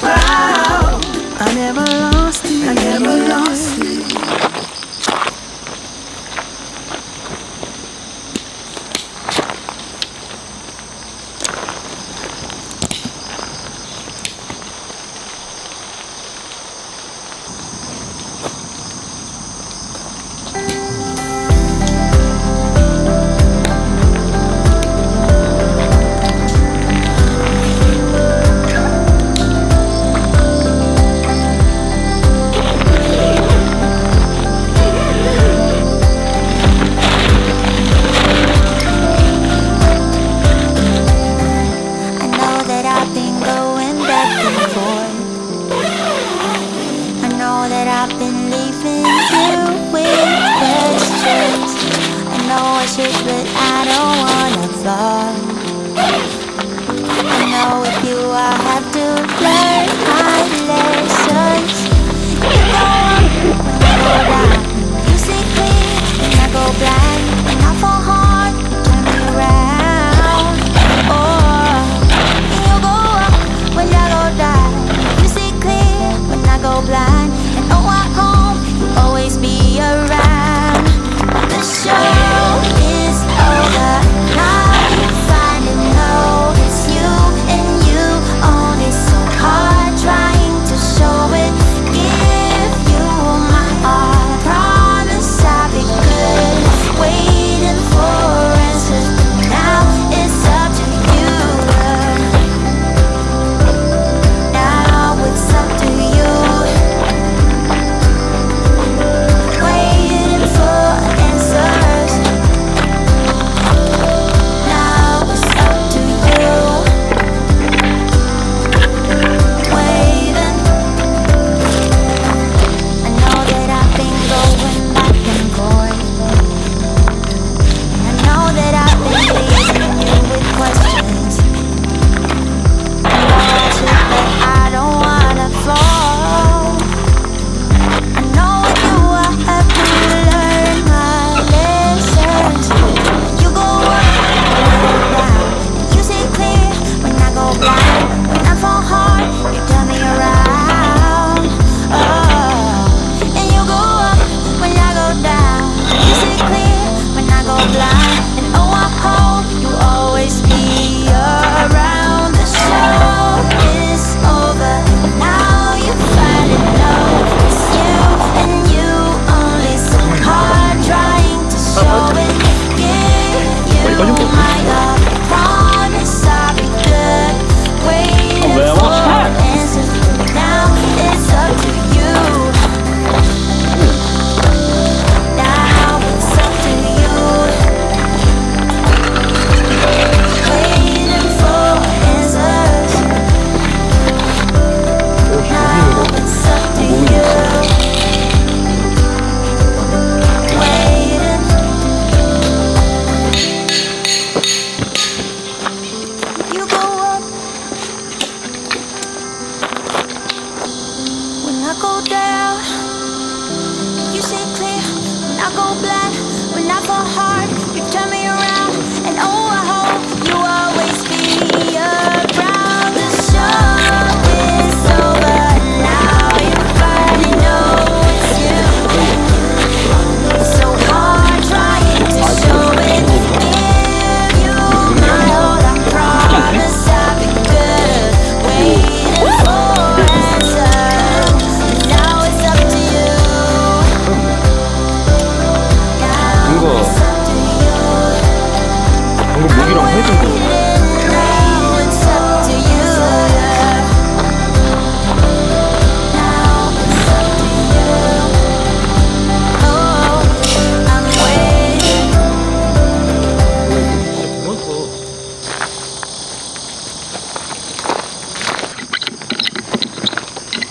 proud. I never lost you. I never lost you.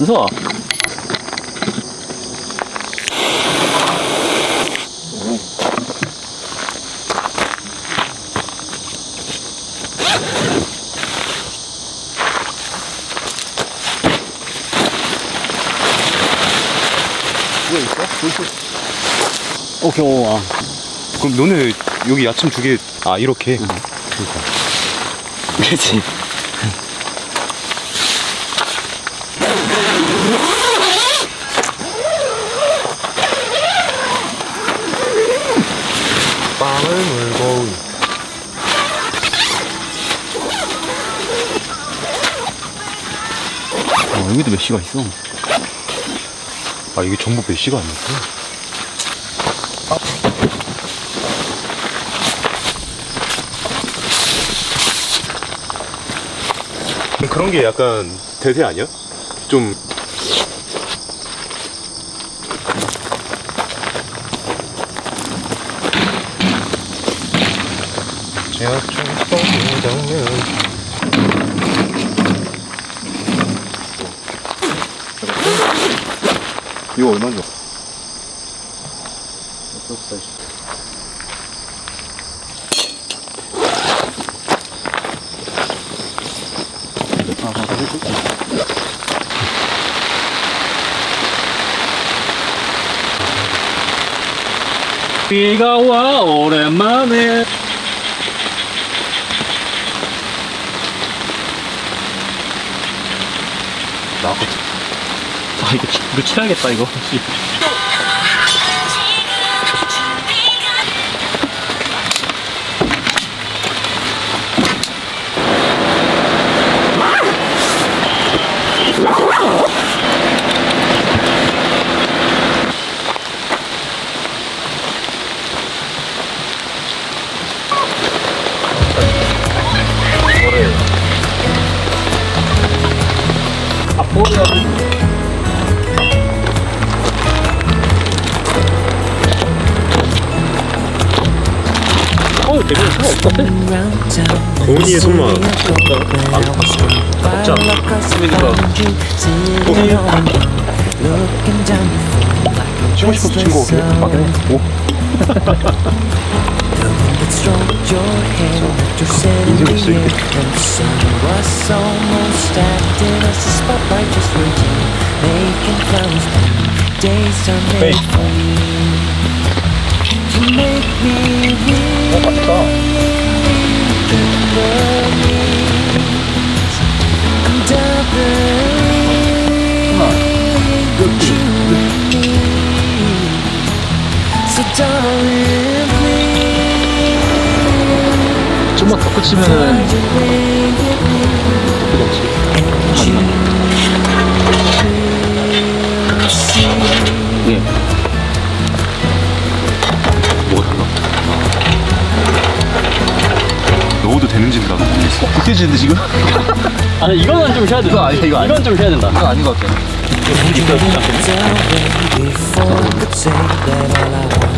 은서아. 어, 겨워. 아. 그럼 너네 여기 야채 두 개, 아, 이렇게. 그치. 빵을 물고. 어, 여기도 메시가 있어. 아, 이게 전부 메시가 아니었어? 그런 게 약간 대세 아니야? 좀 이거 얼마 죠? 비가 와, 오랜만에. 나거든. 아, 이거, 치- 이거 치야겠다, 이거. 고은이의 손만. 없지 않나? 치고 싶어서 친구 오긴 해. 맞긴. 오. 인생 있어, 이게. 에이. 좀만 더 끝이면은 예. 뭐가 달라? 넣어도 되는지는 나도 모르겠어. 느껴지는데 지금? 아니 이거는 좀 해야 된다. 이거 이거 이건 좀 해야 된다. 이거 아닌 것 같아. 이거 진짜 I could say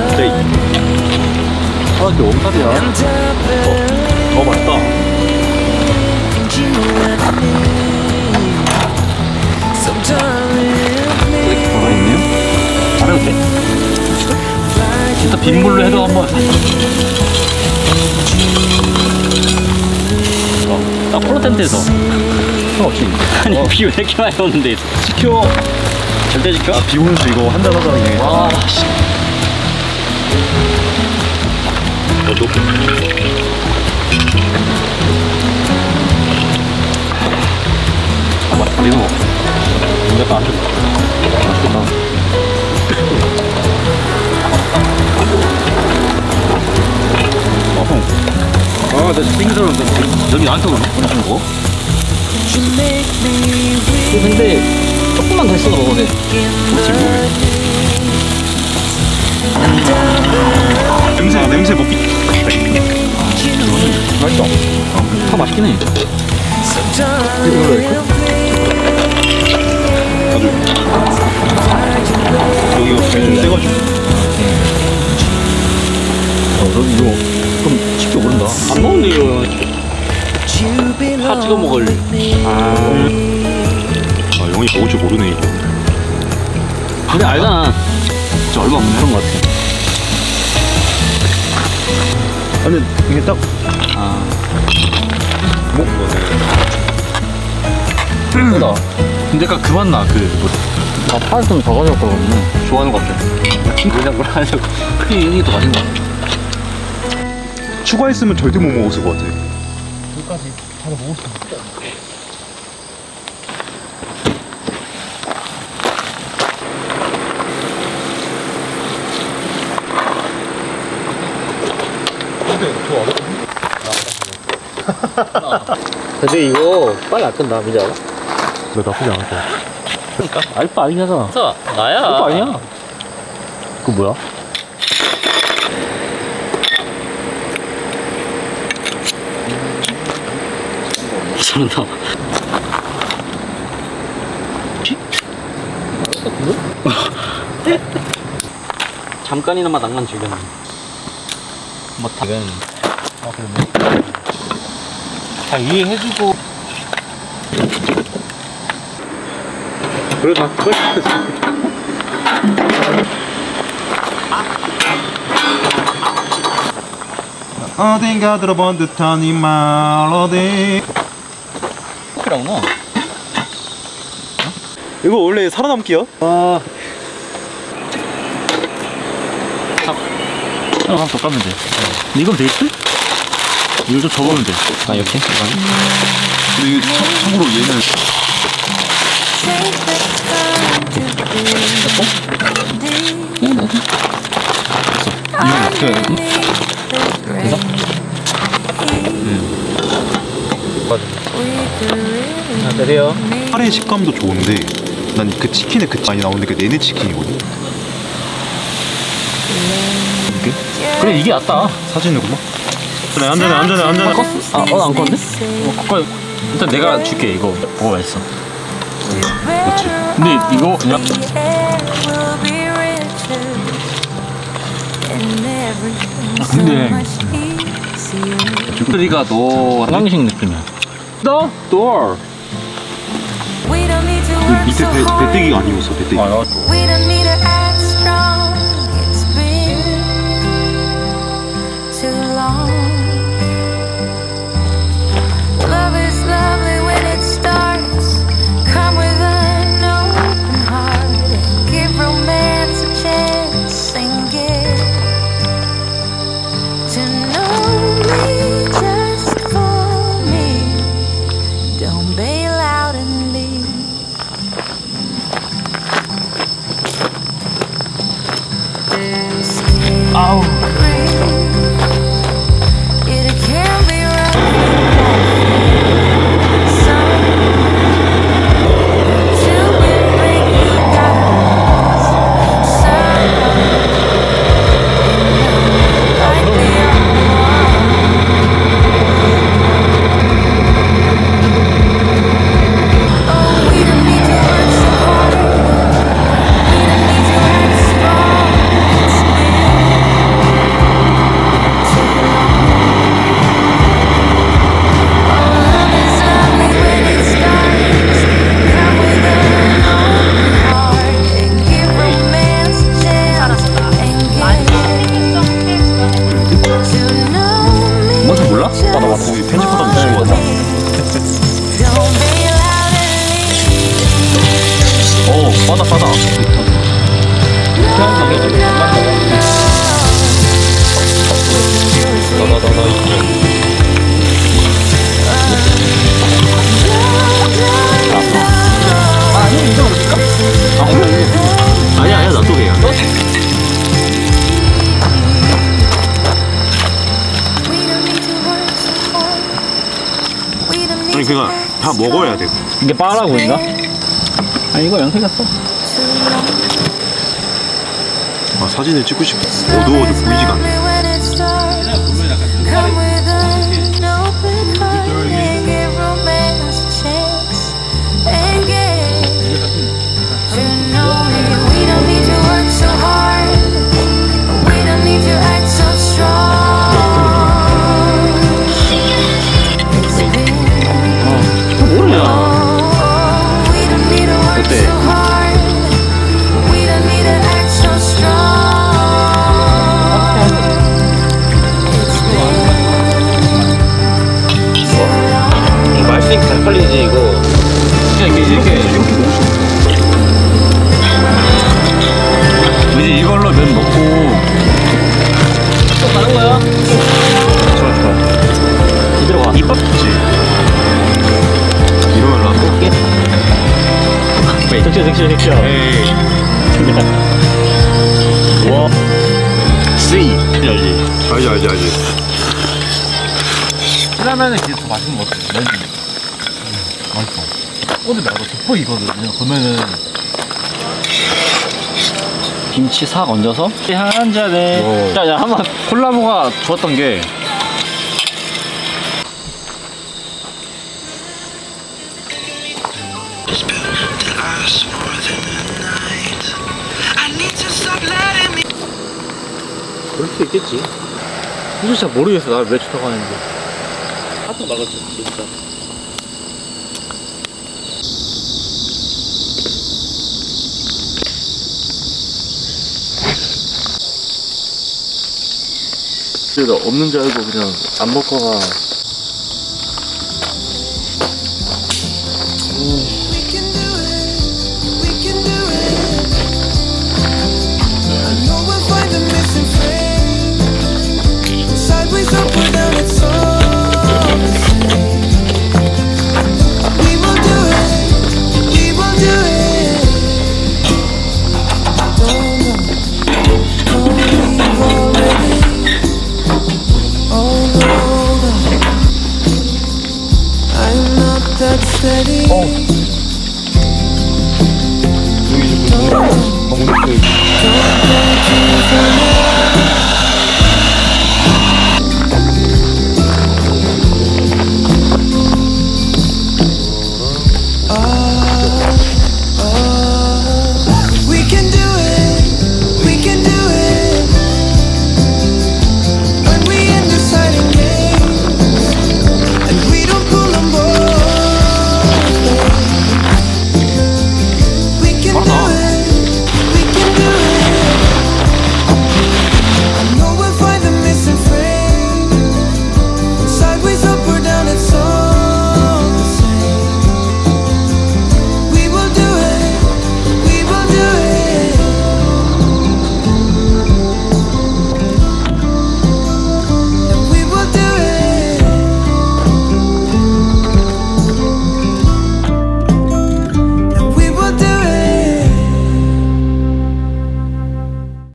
이게 I believe 어, 맛있다. So darling, 이렇게 들어가 있네요? 잘해도 돼. 일단 빗물로 해도 한번. 어, 딱 프로 텐트에서. 상관없지. 아니, 비왜 이렇게 많이 오는데. 지켜. 절대 지켜. 비 오는 수 이거 한잔 하자는 게. 와, 씨. 너도? 아. 이거. 약간 안 좋다. 맛있겠다. 아, 나 띵스러운데. 여기 나한테 오네? 무슨 거? weak 근데 조금만 더 있어도 먹어도 돼. in the 냄새 냄새 뭐 비. 맛있어. 다 맛있긴 해. 아주 여기가 좀 세가지고. 어, 너 이거 그럼 쉽게 오른다. 안 먹는데 이거. 파 찍어 먹을. 아 영이 먹을 줄 모르네 이거. 근데 알잖아. 진짜 얼마 없는 그런 거 같아. 근데 이게 딱 아, 뭐? 크다. 근데 약간 그만 나 그. 뭐, 아, 파를 좀 적어줄 거거든요. 좋아하는 것 같아. 그냥 뭐라 하냐고. 크게 이게 더 맛있는 것 같아. 추가했으면 절대 못 먹었을 것 같아. 근데 이거 빨리 안 끈다, 민지 알아? 너 나쁘지 않을. 그러니까 알바 아니잖아. 나야. 알바 아니야. 그거 뭐야? 잘한다. 잠깐이나마 낭만 즐겼네. 뭐 답은 아 그러네. 다 이해해주고 그래 다 그래. 어딘가 들어본 듯한 이 멜로디. 커피라구나. 이거 원래 살아남기야? 아. 어, 더 까면 돼. 이건 되겠지? 이걸 좀 접으면 돼. 아, 이렇게? 근데 이거 참, 참고로 얘는 이거 어떻게 아, 드세요. 살의 식감도 좋은데 난 그 치킨에 그 많이 나오는 게 내내 치킨이거든. 그래, 이게 낫다. 사진으로만. 그래 안전해 안전해 안전해. 껐어? 아, 어, 안 껐는데? 어, 껐 일단 내가 줄게, 이거. 뭐가 맛있어. 그렇지. 근데 이거 그냥 근데 주크리가 너 한강식 느낌이야. The door. 밑에 배, 배때기가 아니었어 배때기. 아, 나 need to work so hard. We don't need 아니 그니까 다 먹어야 돼 이게 빠라고 인가? 아, 이거 연색했어. 아 사진을 찍고 싶어 어두워서 보이지가 않네 왜, 섹시해, 섹시해, 섹시해. 에이. 와. 쓰이. 알지? 알지 알지 알지 라면은 이게 더 맛있는 것 같아. 면. 맛있어. 근데 나도 돋보이거든. 그러면은 김치 싹 얹어서 한 잔에 자, 야, 한번 콜라보가 좋았던 게 그럴 수 있겠지 사실 잘 모르겠어. 나 왜 좋다고 하는지. 하도 나갔지 진짜 없는 줄 알고 그냥 안 먹거나